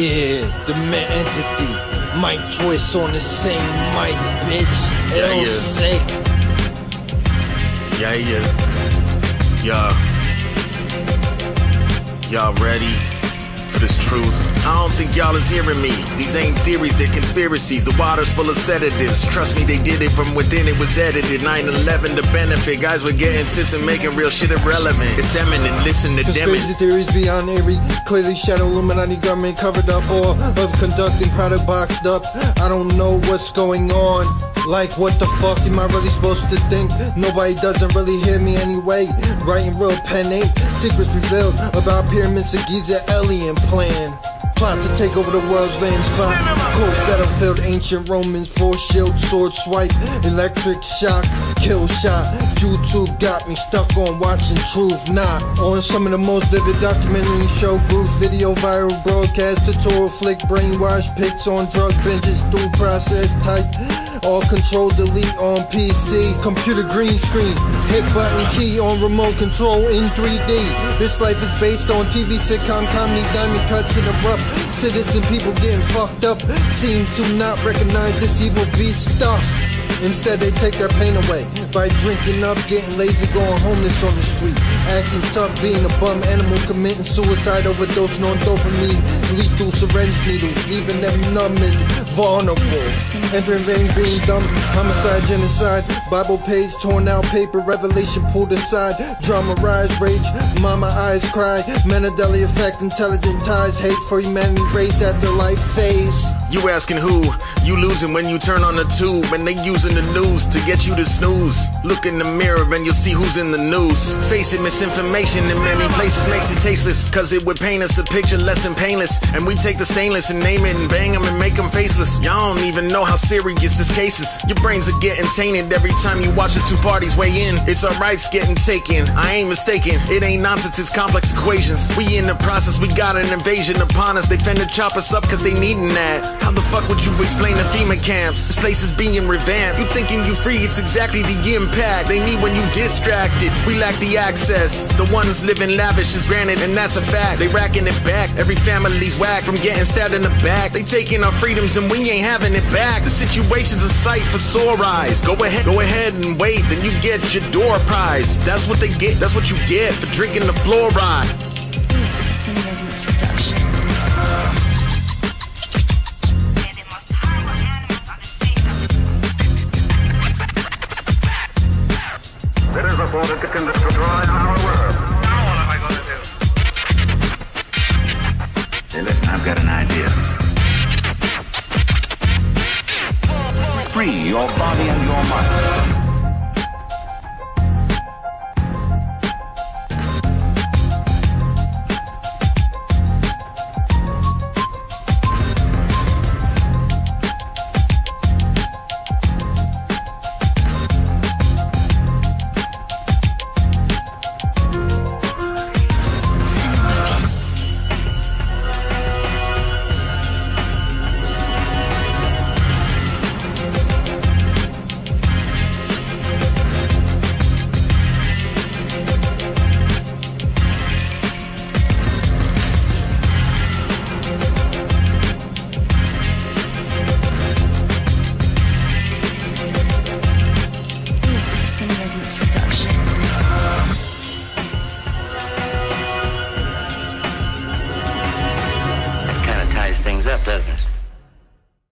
Yeah, the man entity. Mike Joyce on the same mic, bitch. Yeah, L yeah. sick. Yeah, yeah. Y'all. Y'all ready for this truth? I don't think y'all is hearing me. These ain't theories, they're conspiracies. The water's full of sedatives. Trust me, they did it from within, it was edited. 9 11 to benefit. Guys were getting tips and making real shit irrelevant. It's eminent, listen to them. Conspiracy theories beyond every Clearly shadow Illuminati government covered up all of conducting product boxed up. I don't know what's going on. Like what the fuck am I really supposed to think? Nobody doesn't really hear me anyway. Writing real pen ink. Secrets revealed about pyramids of Giza alien plan. Plot to take over the world's land spot. Cold battlefield, ancient Romans, four shield, sword swipe, electric shock, kill shot. YouTube got me stuck on watching Truth Not. On some of the most vivid documentary show groups, video viral broadcast, tutorial flick, brainwash pics on drug binges, through process type. All control delete on PC, computer green screen, hit button key on remote control in 3D. This life is based on TV sitcom comedy, diamond cuts in the rough. Citizen people getting fucked up seem to not recognize this evil beast stuff. Instead, they take their pain away by drinking up, getting lazy, going homeless on the street, acting tough, being a bum animal, committing suicide, overdosing on dopamine, lethal syringe needles, leaving them numb and vulnerable. Entering vein, being dumb, homicide, genocide, Bible page torn out, paper revelation pulled aside, drama rise, rage, mama eyes cry, Mandela effect, intelligent ties, hate for humanity, race at their life phase. You asking who? You losing when you turn on the tube and they using the news to get you to snooze. Look in the mirror and you'll see who's in the news. Face it, misinformation in many places makes it tasteless. Cause it would paint us a picture less than painless. And we take the stainless and name it and bang them and make them faceless. Y'all don't even know how serious this case is. Your brains are getting tainted every time you watch the two parties weigh in. It's our rights getting taken. I ain't mistaken. It ain't nonsense, it's complex equations. We in the process, we got an invasion upon us. They finna chop us up cause they needin' that. How the fuck would you explain the FEMA camps? This place is being revamped. You thinking you free, it's exactly the impact they need when you distracted. We lack the access. The ones living lavish is granted, and that's a fact. They racking it back. Every family's whack from getting stabbed in the back. They taking our freedoms and we ain't having it back. The situation's a sight for sore eyes. Go ahead, go ahead and wait, then you get your door prize. That's what they get, that's what you get for drinking the fluoride. Destroy our world. Now what am I gonna do? Hey, listen, I've got an idea. Free your body and your mind.